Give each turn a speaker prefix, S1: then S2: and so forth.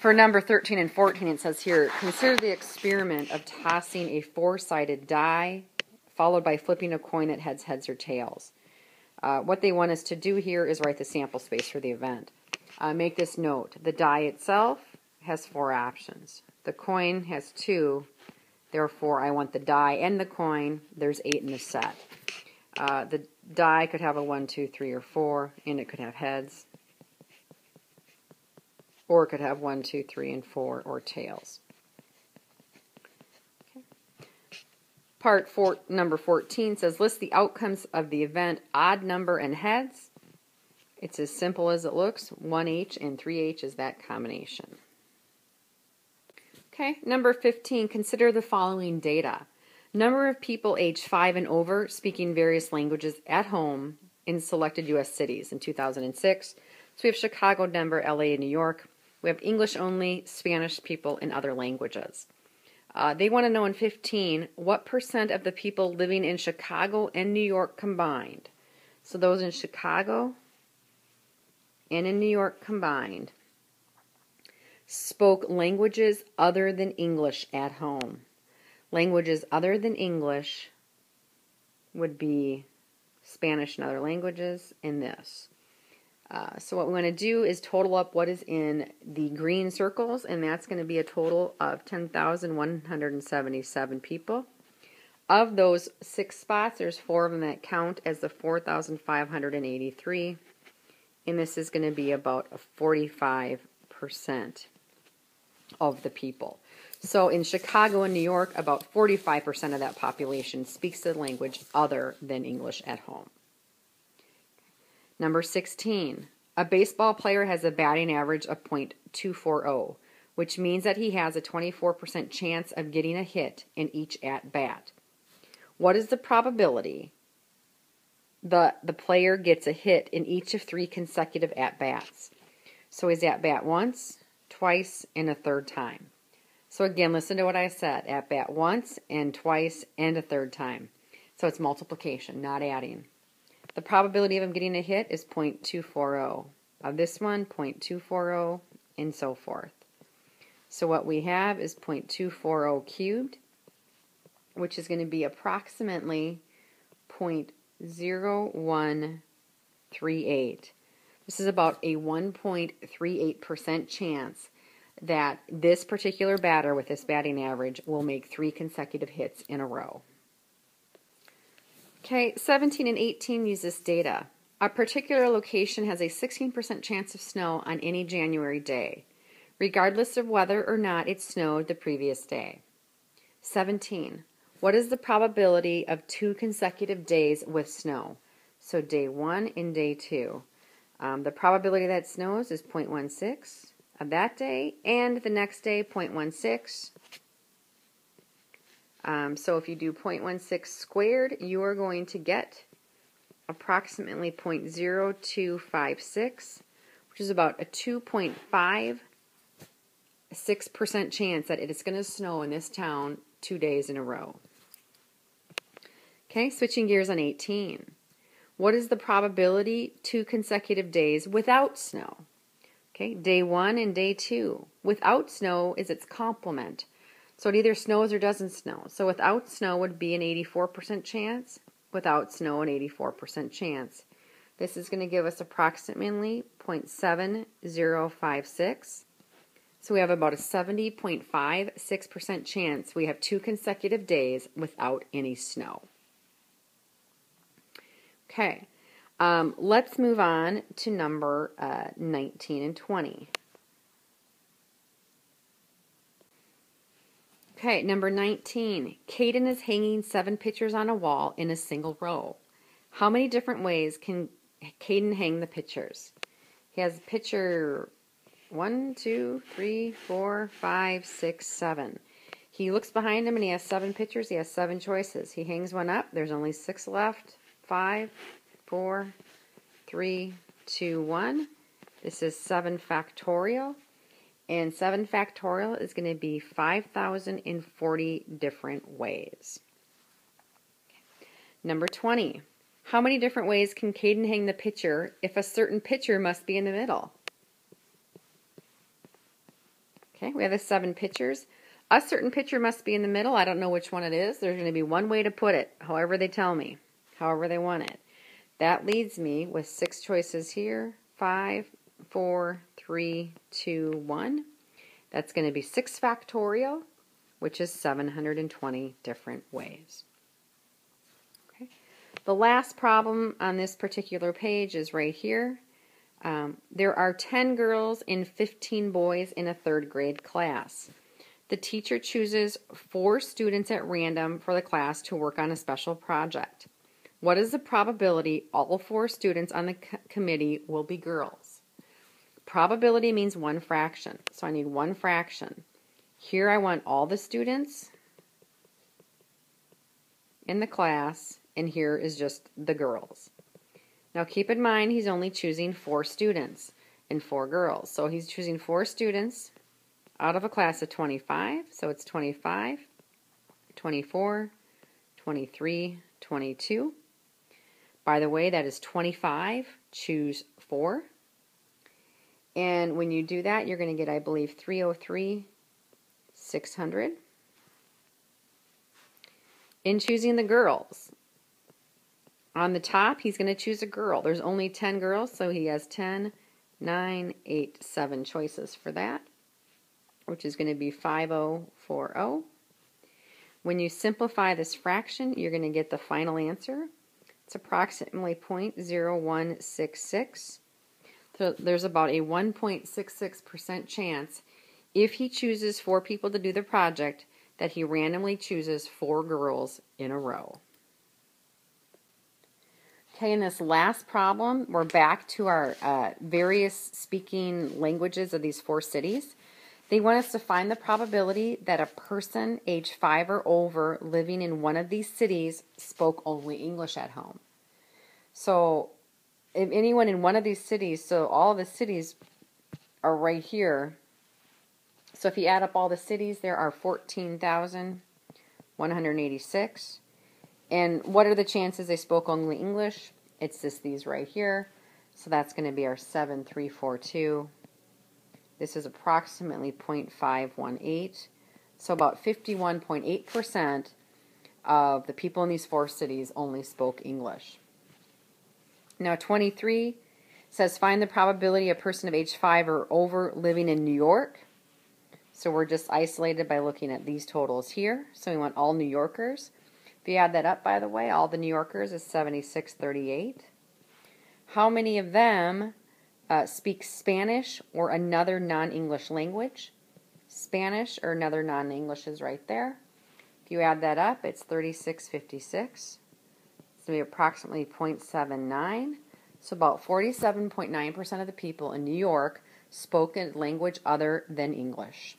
S1: For number 13 and 14, it says here consider the experiment of tossing a four sided die followed by flipping a coin that heads, heads, or tails. Uh, what they want us to do here is write the sample space for the event. Uh, make this note the die itself has four options, the coin has two, therefore, I want the die and the coin. There's eight in the set. Uh, the die could have a one, two, three, or four, and it could have heads or it could have one, two, three, and four, or tails. Okay. Part four, number 14 says list the outcomes of the event, odd number and heads. It's as simple as it looks. 1H and 3H is that combination. Okay, number 15, consider the following data. Number of people aged 5 and over speaking various languages at home in selected U.S. cities in 2006. So we have Chicago, Denver, LA, and New York. We have English only, Spanish people, and other languages. Uh, they want to know in 15 what percent of the people living in Chicago and New York combined. So those in Chicago and in New York combined spoke languages other than English at home. Languages other than English would be Spanish and other languages in this. Uh, so what we want to do is total up what is in the green circles, and that's going to be a total of 10,177 people. Of those six spots, there's four of them that count as the 4,583, and this is going to be about 45% of the people. So in Chicago and New York, about 45% of that population speaks the language other than English at home. Number 16. A baseball player has a batting average of .240, which means that he has a 24% chance of getting a hit in each at bat. What is the probability the the player gets a hit in each of three consecutive at bats? So he's at bat once, twice, and a third time. So again, listen to what I said: at bat once and twice and a third time. So it's multiplication, not adding. The probability of him getting a hit is 0.240. Of this one, 0.240, and so forth. So what we have is 0.240 cubed, which is going to be approximately 0.0138. This is about a 1.38% chance that this particular batter with this batting average will make three consecutive hits in a row. Okay, 17 and 18 use this data. A particular location has a 16% chance of snow on any January day, regardless of whether or not it snowed the previous day. 17. What is the probability of two consecutive days with snow? So day 1 and day 2. Um, the probability that snows is 0.16 of that day, and the next day 0.16, um, so if you do 0.16 squared, you are going to get approximately 0.0256, which is about a 2.56% chance that it is going to snow in this town two days in a row. Okay, switching gears on 18. What is the probability two consecutive days without snow? Okay, day one and day two. Without snow is its complement. So it either snows or doesn't snow. So without snow would be an 84% chance. Without snow, an 84% chance. This is going to give us approximately 0.7056. So we have about a 70.56% chance we have two consecutive days without any snow. Okay, um, let's move on to number uh, 19 and 20. Okay, number 19. Caden is hanging seven pictures on a wall in a single row. How many different ways can Caden hang the pictures? He has picture one, two, three, four, five, six, seven. He looks behind him and he has seven pictures. He has seven choices. He hangs one up. There's only six left. Five, four, three, two, one. This is seven factorial. And 7 factorial is going to be 5,040 different ways. Number 20. How many different ways can Caden hang the picture if a certain picture must be in the middle? Okay, we have the seven pictures. A certain picture must be in the middle. I don't know which one it is. There's going to be one way to put it, however they tell me, however they want it. That leads me with six choices here. Five, four, three, two, one. That's going to be 6 factorial, which is 720 different ways. Okay. The last problem on this particular page is right here. Um, there are 10 girls and 15 boys in a third grade class. The teacher chooses four students at random for the class to work on a special project. What is the probability all four students on the committee will be girls? Probability means one fraction, so I need one fraction. Here I want all the students in the class, and here is just the girls. Now keep in mind he's only choosing four students and four girls. So he's choosing four students out of a class of 25. So it's 25, 24, 23, 22. By the way, that is 25. Choose 4. And when you do that, you're going to get, I believe, 303, 600. In choosing the girls, on the top, he's going to choose a girl. There's only 10 girls, so he has 10, 9, 8, 7 choices for that, which is going to be 5040. When you simplify this fraction, you're going to get the final answer. It's approximately 0.0166. So there's about a 1.66% chance if he chooses four people to do the project that he randomly chooses four girls in a row. Okay, in this last problem, we're back to our uh, various speaking languages of these four cities. They want us to find the probability that a person age five or over living in one of these cities spoke only English at home. So, if anyone in one of these cities, so all the cities are right here. So, if you add up all the cities, there are 14,186. And what are the chances they spoke only English? It's just these right here. So that's going to be our 7342. This is approximately 0.518. So about 51.8% of the people in these four cities only spoke English. Now 23 says find the probability a person of age 5 or over living in New York. So we're just isolated by looking at these totals here. So we want all New Yorkers. If you add that up, by the way, all the New Yorkers is 7638. How many of them uh, speak Spanish or another non-English language? Spanish or another non-English is right there. If you add that up, it's 3656. It's going to be approximately 0.79. So about 47.9% of the people in New York spoke a language other than English.